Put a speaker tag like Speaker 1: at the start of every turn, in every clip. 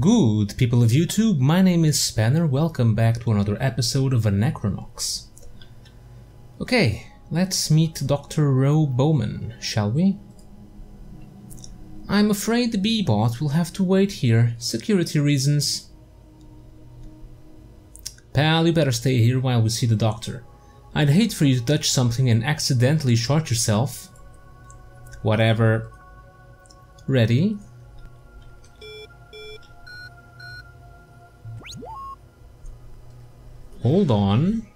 Speaker 1: Good people of YouTube, my name is Spaner, welcome back to another episode of Anachronox. Okay, let's meet Dr. Rho Bowman, shall we? I'm afraid the B-bot will have to wait here, security reasons. Pal, you better stay here while we see the doctor. I'd hate for you to touch something and accidentally short yourself. Whatever. Ready? Hold on.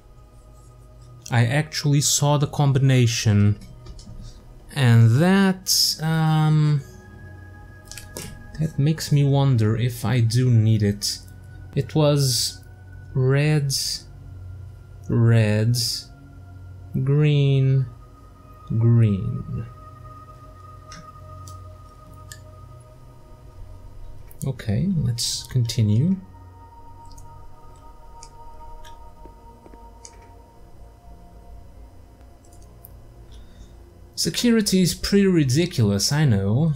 Speaker 1: I actually saw the combination. And that... Um, that makes me wonder if I do need it. It was red, red, green, green. Okay, let's continue. Security is pretty ridiculous, I know.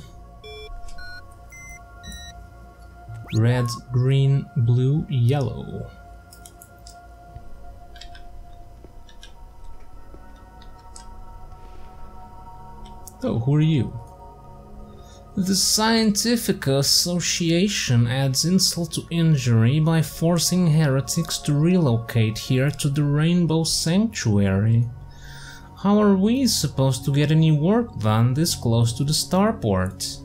Speaker 1: Red, green, blue, yellow. Oh, who are you? The Scientific Association adds insult to injury by forcing heretics to relocate here to the Rainbow Sanctuary. How are we supposed to get any work done this close to the starport?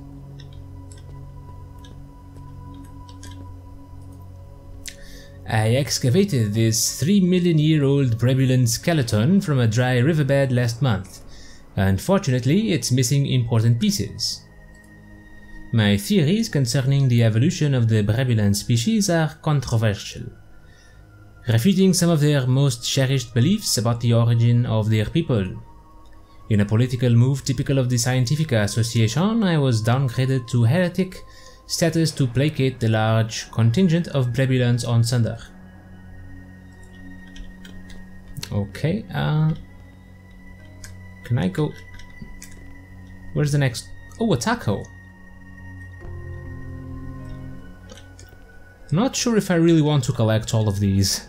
Speaker 1: I excavated this 3 million year old Brebulan skeleton from a dry riverbed last month. Unfortunately, it's missing important pieces. My theories concerning the evolution of the Brebulan species are controversial, refuting some of their most cherished beliefs about the origin of their people. In a political move typical of the Scientific Association, I was downgraded to heretic status to placate the large contingent of Brebulans on Sunder. Okay, uh... Can I go... Where's the next... Oh, a taco! Not sure if I really want to collect all of these.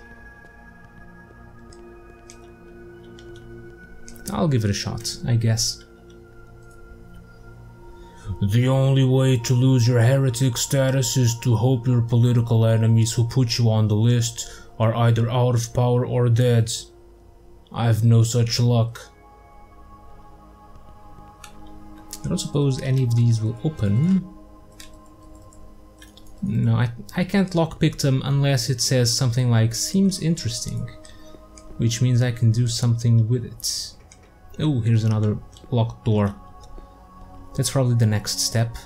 Speaker 1: I'll give it a shot, I guess. The only way to lose your heretic status is to hope your political enemies who put you on the list are either out of power or dead. I've no such luck. I don't suppose any of these will open. No, I, I can't lockpick them unless it says something like seems interesting, which means I can do something with it. Oh, here's another locked door. That's probably the next step.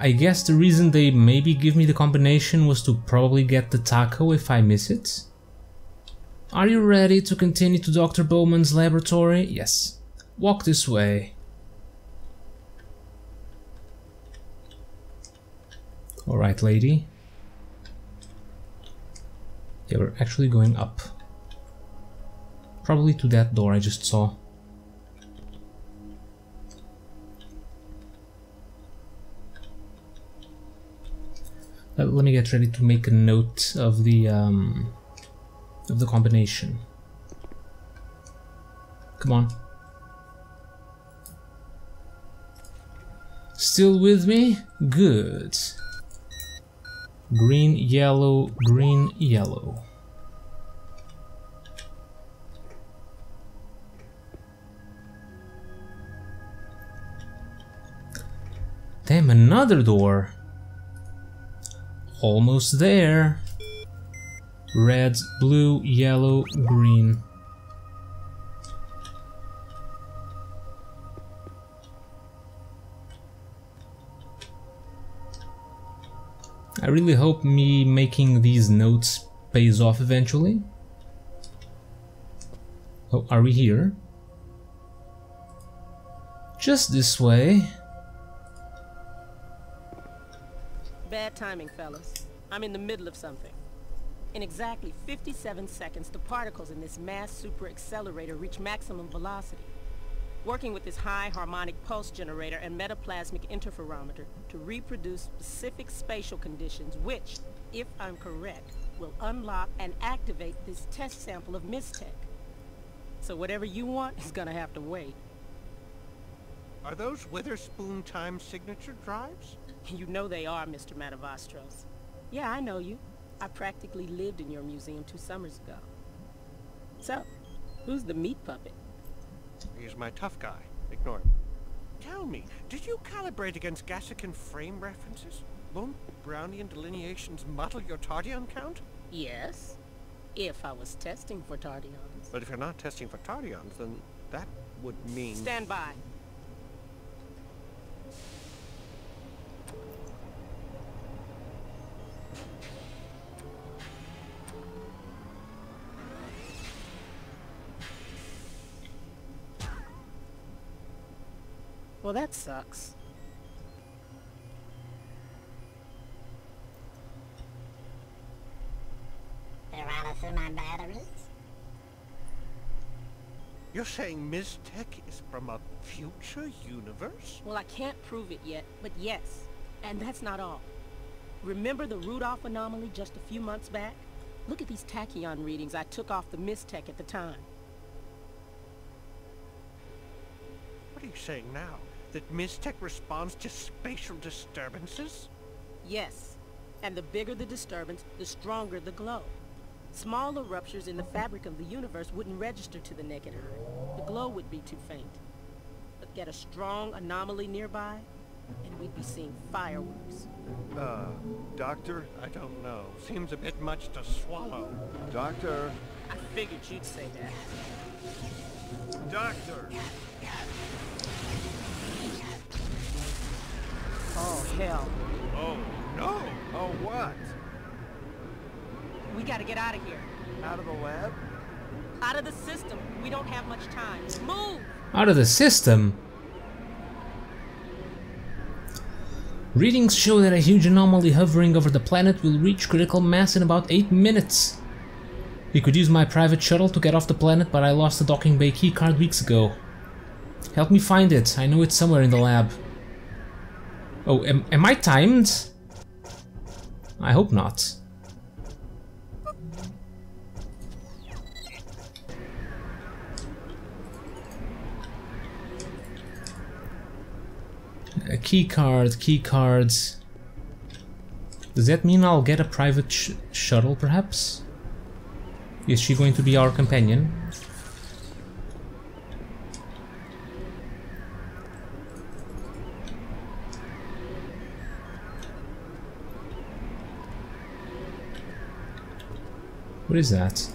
Speaker 1: I guess the reason they maybe give me the combination was to probably get the taco if I miss it. Are you ready to continue to Dr. Bowman's laboratory? Yes. Walk this way. Alright, lady. Yeah, we're actually going up. Probably to that door I just saw. Uh, let me get ready to make a note of the um, of the combination. Come on. Still with me? Good. Green, yellow, green, yellow. Damn, another door. Almost there. Red, blue, yellow, green. I really hope me making these notes pays off eventually. Oh, are we here? Just this way.
Speaker 2: Bad timing, fellas. I'm in the middle of something. In exactly 57 seconds, the particles in this mass super accelerator reach maximum velocity. Working with this high harmonic pulse generator and metaplasmic interferometer to reproduce specific spatial conditions which, if I'm correct, will unlock and activate this test sample of Mystech. So whatever you want is gonna have to wait.
Speaker 3: Are those Witherspoon time signature drives?
Speaker 2: You know they are, Mr. Matavastros. Yeah, I know you. I practically lived in your museum two summers ago. So, who's the meat puppet?
Speaker 3: He's my tough guy. Ignore him. Tell me, did you calibrate against Gassican frame references? Won't Brownian delineations muddle your Tardion count?
Speaker 2: Yes, if I was testing for Tardions.
Speaker 3: But if you're not testing for Tardions, then that would mean...
Speaker 2: Stand by. Well, that sucks.
Speaker 4: They're running through my batteries.
Speaker 3: You're saying Mystech is from a future universe?
Speaker 2: Well, I can't prove it yet, but yes. And that's not all. Remember the Rudolph anomaly just a few months back? Look at these tachyon readings I took off the Mystech at the time.
Speaker 3: What are you saying now? That Mystech responds to spatial disturbances?
Speaker 2: Yes. And the bigger the disturbance, the stronger the glow. Smaller ruptures in the fabric of the universe wouldn't register to the naked eye. The glow would be too faint. But get a strong anomaly nearby, and we'd be seeing fireworks.
Speaker 3: Uh, doctor? I don't know. Seems a bit much to swallow. Doctor?
Speaker 2: I figured you'd say that.
Speaker 3: Doctor!
Speaker 2: Oh, hell.
Speaker 3: Oh, no! Oh, what?
Speaker 2: We gotta get out of here.
Speaker 3: Out of the lab?
Speaker 2: Out of the system. We don't have much time. Move!
Speaker 1: Out of the system? Readings show that a huge anomaly hovering over the planet will reach critical mass in about 8 minutes. We could use my private shuttle to get off the planet, but I lost the docking bay keycard weeks ago. Help me find it, I know it's somewhere in the lab. Oh, am, am I timed? I hope not. A key card, key cards. Does that mean I'll get a private sh shuttle, perhaps? Is she going to be our companion? What is that?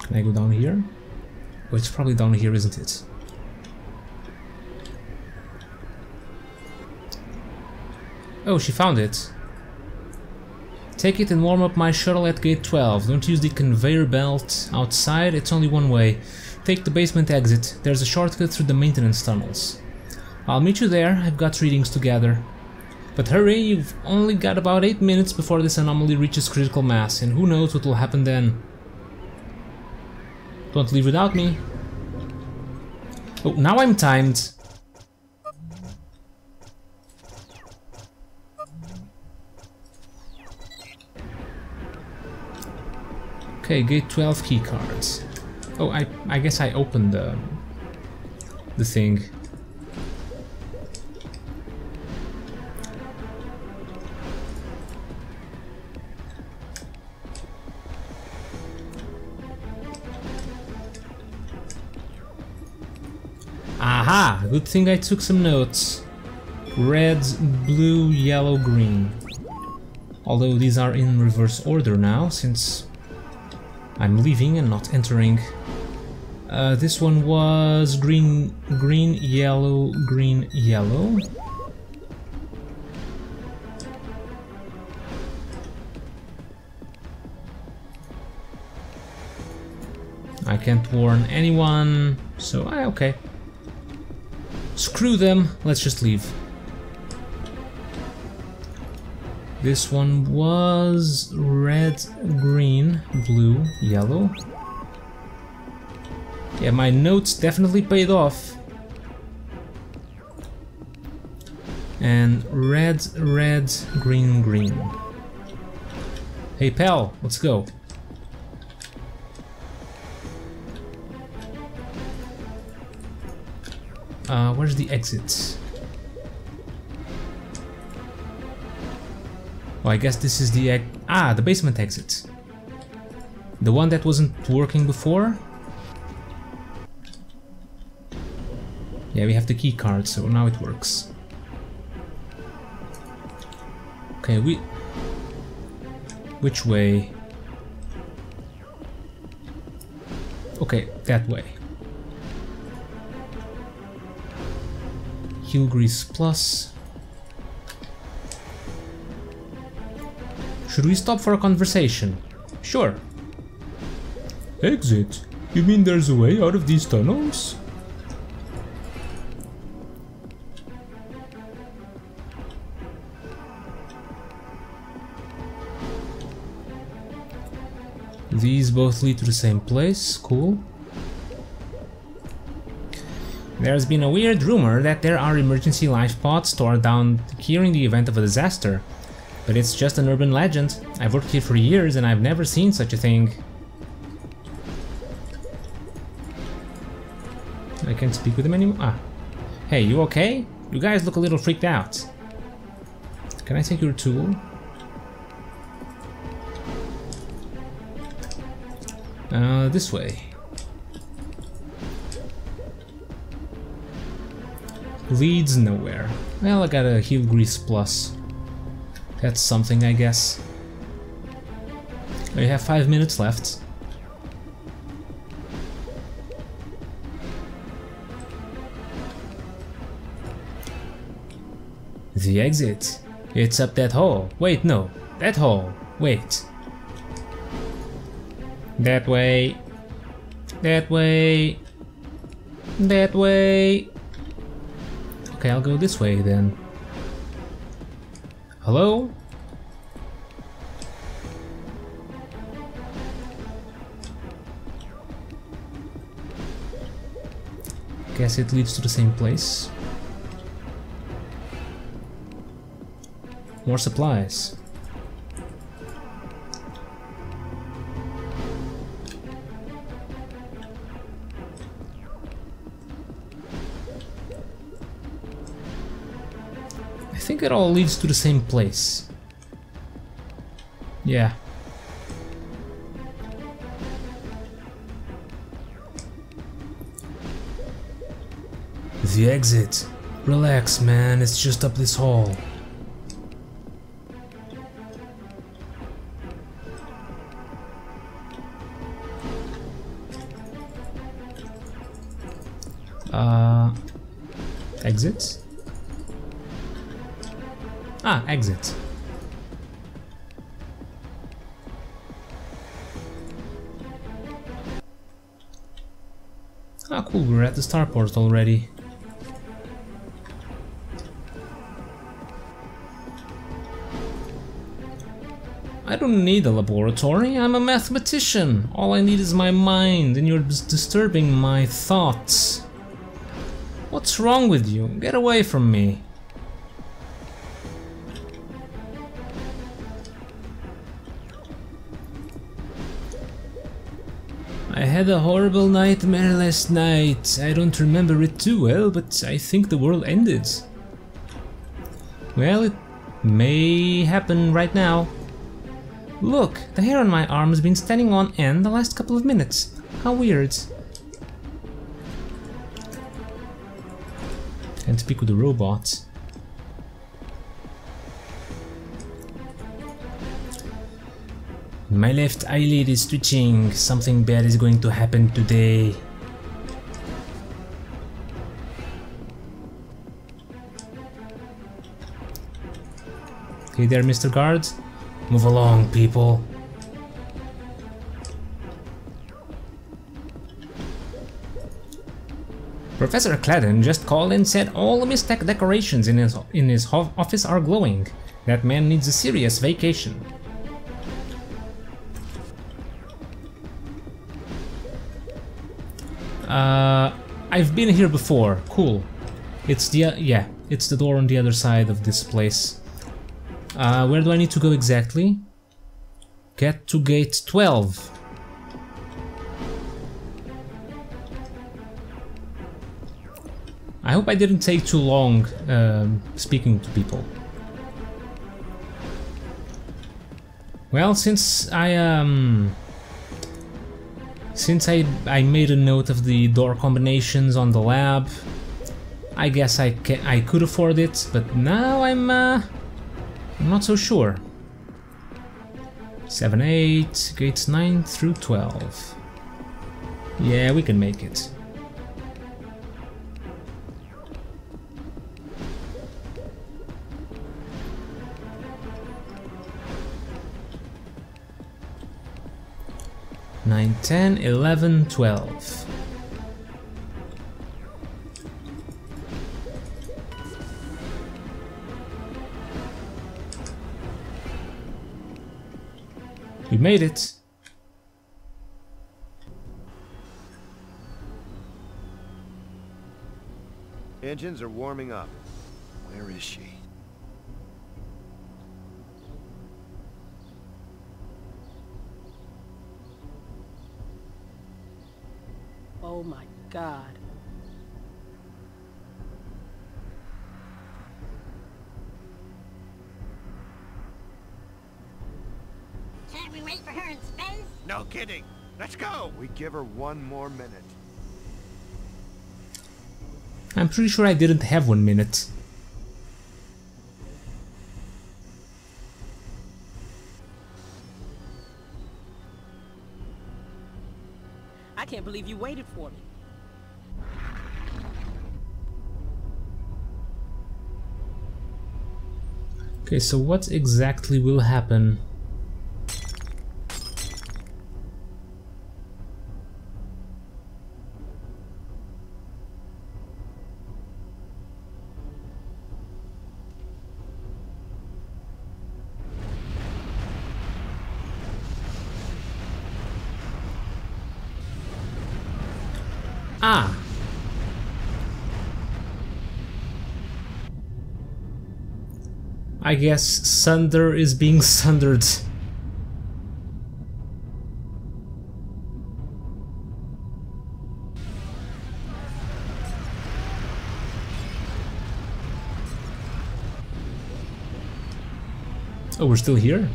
Speaker 1: Can I go down here? Oh, it's probably down here, isn't it? Oh, she found it. Take it and warm up my shuttle at gate 12. Don't use the conveyor belt outside, it's only one way. Take the basement exit. There's a shortcut through the maintenance tunnels. I'll meet you there, I've got readings to gather. But hurry, you've only got about 8 minutes before this anomaly reaches critical mass, and who knows what will happen then. Don't leave without me. Oh, now I'm timed. Okay, gate 12 keycards. Oh, I, I guess I opened the, the thing. Aha! Good thing I took some notes. Red, blue, yellow, green. Although these are in reverse order now, since I'm leaving and not entering. Uh, this one was green, green, yellow, green, yellow. I can't warn anyone, so I okay. Screw them, let's just leave. This one was red, green, blue, yellow. Yeah, my notes definitely paid off. And red, red, green, green. Hey pal, let's go. Uh, where's the exit? I guess this is the ah the basement exit. The one that wasn't working before. Yeah, we have the key card, so now it works. Okay, we. Which way? Okay, that way. Heal Grease Plus. Should we stop for a conversation? Sure. Exit? You mean there's a way out of these tunnels? These both lead to the same place, cool. There's been a weird rumor that there are emergency life pods stored down here in the event of a disaster. But it's just an urban legend. I've worked here for years and I've never seen such a thing. I can't speak with him anymore. Ah. Hey, you okay? You guys look a little freaked out. Can I take your tool? Uh, this way. Leads nowhere. Well, I got a heal grease plus. That's something, I guess. Oh, we have five minutes left. The exit. It's up that hall. Wait, no. That hall. Wait. That way. That way. That way. Okay, I'll go this way then. Hello? Guess it leads to the same place. More supplies. It all leads to the same place. Yeah. The exit. Relax, man, it's just up this hall. Uh, exits? Ah, exit. Ah, cool, we're at the starport already. I don't need a laboratory, I'm a mathematician. All I need is my mind, and you're disturbing my thoughts. What's wrong with you? Get away from me. Had a horrible nightmare last night. I don't remember it too well, but I think the world ended. Well, it may happen right now. Look, the hair on my arm has been standing on end the last couple of minutes. How weird. Can't speak with the robot. My left eyelid is twitching. Something bad is going to happen today. Okay there, Mr. Guards. Move along, people. Professor Cladden just called and said all the Mystech decorations in his, in his office are glowing. That man needs a serious vacation. Uh, I've been here before. Cool. It's the... Uh, yeah, it's the door on the other side of this place. Uh, where do I need to go exactly? Get to gate 12. I hope I didn't take too long um, speaking to people. Well, since I um, since I I made a note of the door combinations on the lab, I guess I can I could afford it, but now I'm uh, I'm not so sure. 7, 8, gates 9 through 12. Yeah, we can make it. Nine, ten, eleven, twelve. We made it.
Speaker 5: Engines are warming up. Where is she?
Speaker 2: Oh my god.
Speaker 4: Can't we wait for her in space?
Speaker 3: No kidding. Let's go.
Speaker 5: We give her one more minute.
Speaker 1: I'm pretty sure I didn't have one minute.
Speaker 2: Believe you waited for me.
Speaker 1: Okay, so what exactly will happen? Ah! I guess Sunder is being sundered. Oh, we're still here?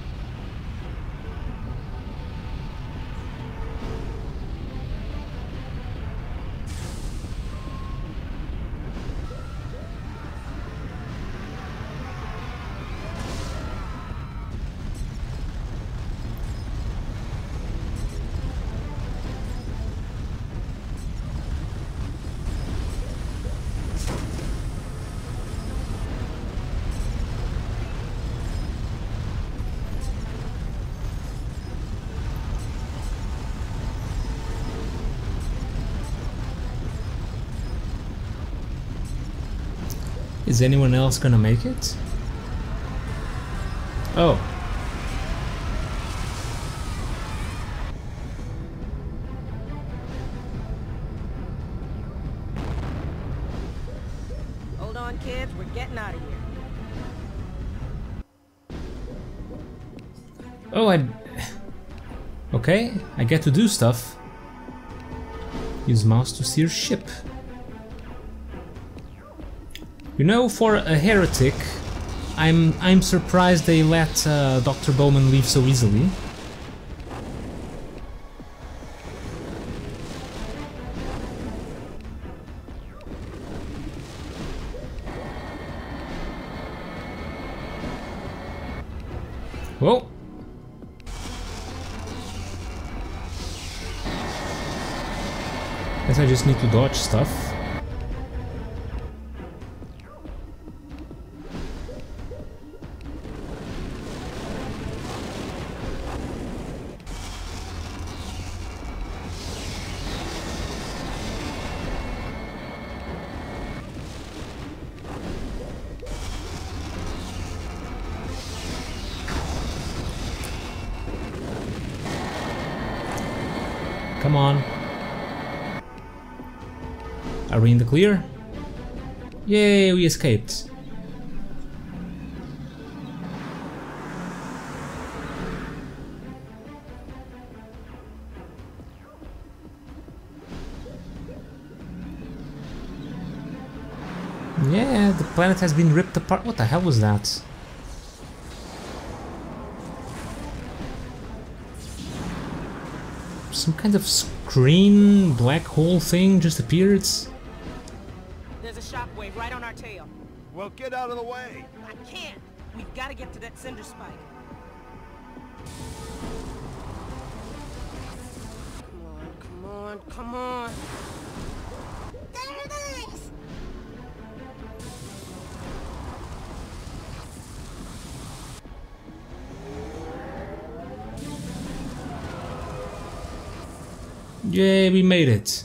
Speaker 1: Is anyone else gonna make it? Oh.
Speaker 2: Hold on, kids. We're getting out of here.
Speaker 1: Oh, I... Okay, I get to do stuff. Use mouse to steer ship. You know, for a heretic, I'm I'm surprised they let uh, Dr. Bowman leave so easily. Whoa! Guess I just need to dodge stuff. Come on. Are we in the clear? Yay, we escaped. Yeah, the planet has been ripped apart. What the hell was that? Some kind of screen black hole thing just appeared.
Speaker 2: There's a shockwave right on our tail.
Speaker 5: Well, get out of the way.
Speaker 2: I can't. We've got to get to that cinder spike. Come on, come on, come on.
Speaker 1: Yay, we made it.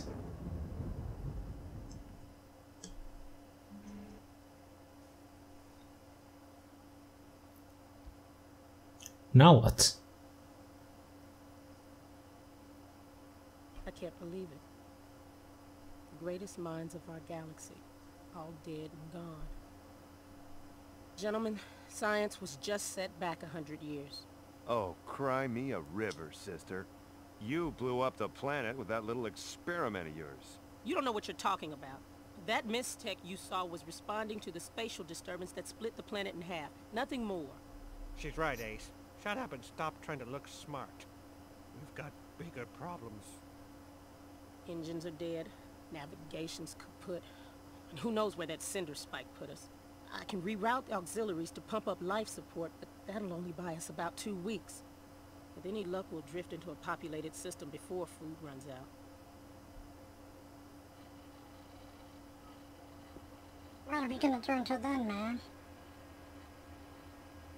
Speaker 1: Now what?
Speaker 2: I can't believe it. The greatest minds of our galaxy, all dead and gone. Gentlemen, science was just set back a hundred years.
Speaker 5: Oh, cry me a river, sister. You blew up the planet with that little experiment of yours.
Speaker 2: You don't know what you're talking about. That Mystech you saw was responding to the spatial disturbance that split the planet in half. Nothing more.
Speaker 3: She's right, Ace. Shut up and stop trying to look smart. We've got bigger problems.
Speaker 2: Engines are dead. Navigation's kaput. And who knows where that cinder spike put us. I can reroute the auxiliaries to pump up life support, but that'll only buy us about two weeks. With any luck, we'll drift into a populated system before food runs out.
Speaker 4: What are we gonna do until then, man?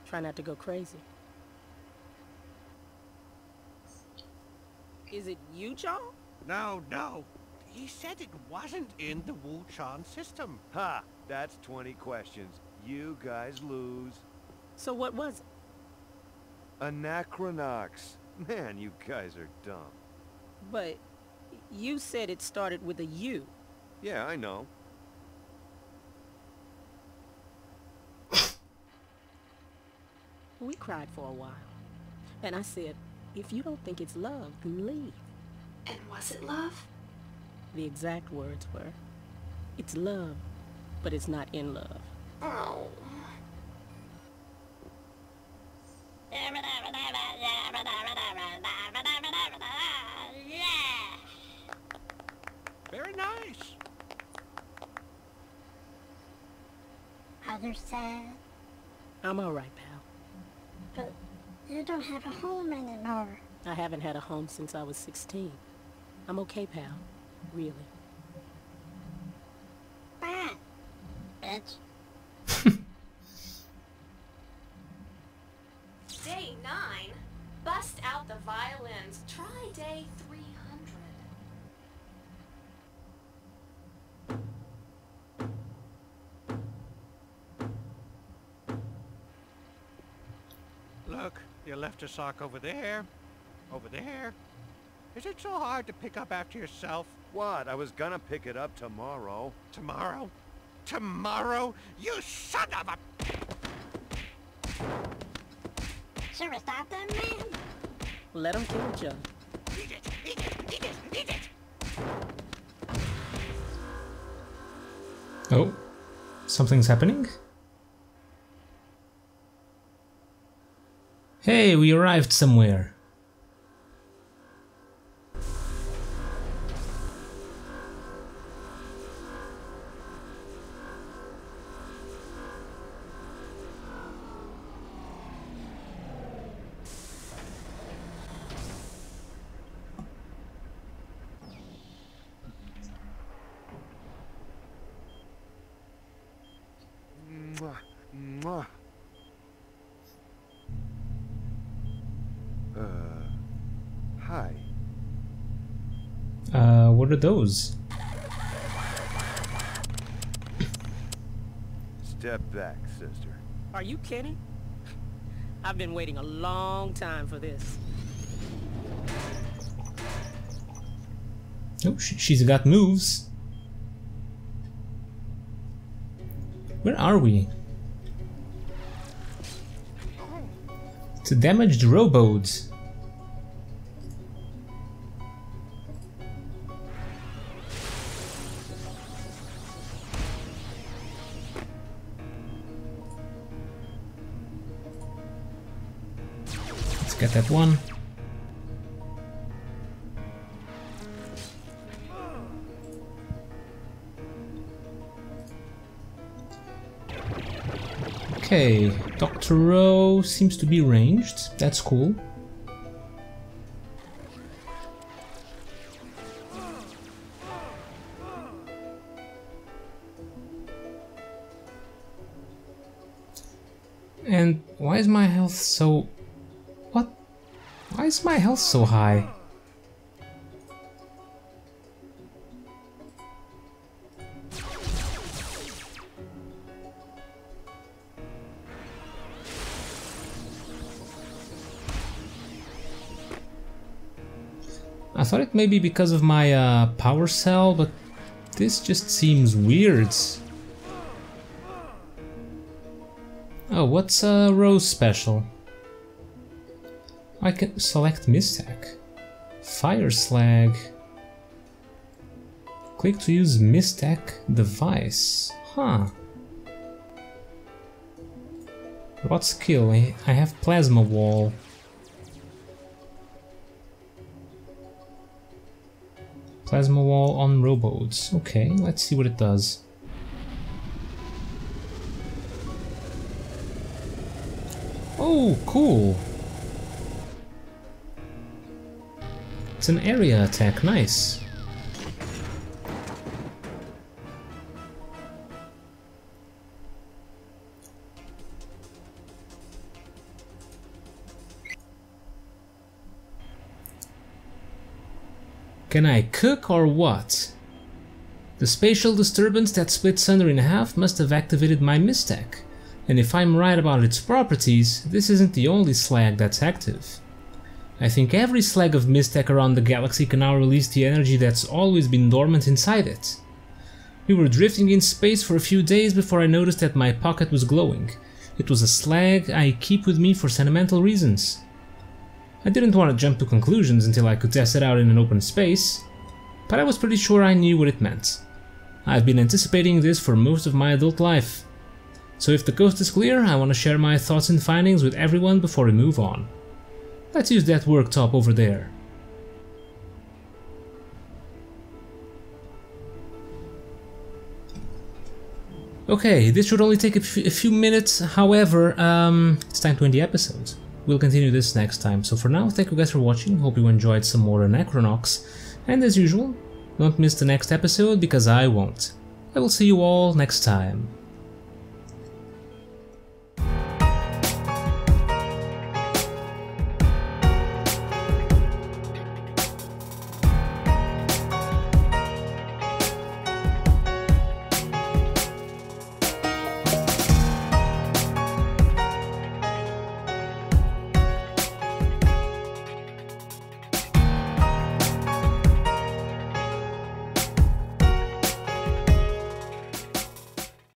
Speaker 2: Try not to go crazy. Is it you, Charles?
Speaker 3: No, no. He said it wasn't in the Wu-Chan system.
Speaker 5: Ha! That's 20 questions. You guys lose.
Speaker 2: So what was it?
Speaker 5: Anachronox. Man, you guys are dumb.
Speaker 2: But you said it started with a U.
Speaker 5: Yeah, I know.
Speaker 2: We cried for a while. And I said, if you don't think it's love, then leave.
Speaker 6: And was it love?
Speaker 2: The exact words were, it's love, but it's not in love.
Speaker 6: Oh.
Speaker 4: Yeah!
Speaker 3: Very nice.
Speaker 4: Others sad,
Speaker 2: I'm all right, pal.
Speaker 4: but you don't have a home anymore.
Speaker 2: I haven't had a home since I was 16. I'm okay, pal. Really.
Speaker 4: Bad, bitch.
Speaker 6: Day 9. Bust out the violins. Try day 300.
Speaker 3: Look, you left a sock over there. Over there. Is it so hard to pick up after yourself?
Speaker 5: What? I was gonna pick it up tomorrow.
Speaker 3: Tomorrow? Tomorrow? You son of a...
Speaker 4: Should we stop them, man?
Speaker 2: Let him kill Joe.
Speaker 3: Eat it! Eat it! Eat it! Eat it!
Speaker 1: Oh, something's happening? Hey, we arrived somewhere.
Speaker 5: Mwah, mwah. Uh, hi.
Speaker 1: Uh, what are those?
Speaker 5: Step back, sister.
Speaker 2: Are you kidding? I've been waiting a long time for this.
Speaker 1: Oh, she's got moves. Where are we? To damaged rowboats. Get that one. Okay, Dr. Rho seems to be ranged. That's cool. And why is my health so... Why is my health so high? I thought it may be because of my uh, power cell, but this just seems weird. Oh, what's a Rho's special? I can select Mystech. Fire Slag. Click to use Mystech device. Huh. What skill? I have Plasma Wall. Plasma wall on robots. Okay, let's see what it does. Oh, cool! It's an area attack, nice. Can I cook or what? The spatial disturbance that split Sunder in half must have activated my Mystech, and if I'm right about its properties, this isn't the only slag that's active. I think every slag of Mystech around the galaxy can now release the energy that's always been dormant inside it. We were drifting in space for a few days before I noticed that my pocket was glowing. It was a slag I keep with me for sentimental reasons. I didn't want to jump to conclusions until I could test it out in an open space, but I was pretty sure I knew what it meant. I've been anticipating this for most of my adult life. So if the coast is clear, I want to share my thoughts and findings with everyone before we move on. Let's use that worktop over there. Okay, this should only take a, few minutes, however, um, it's time to end the episode. We'll continue this next time, so for now, thank you guys for watching, hope you enjoyed some more Necronox, and as usual, don't miss the next episode because I won't. I will see you all next time.